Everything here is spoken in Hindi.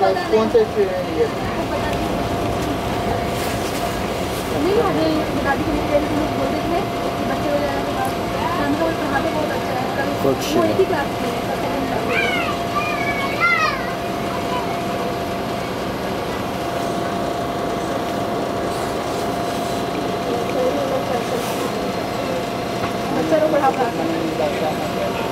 का कौन से ये नहीं हमें दादी के लिए लोग बोल थे। कि बच्चे वगैरह के पास हम पढ़ाते बहुत अच्छा है कल वो एक ही क्लास में बच्चों को क्लास में बच्चा पढ़ा पढ़ा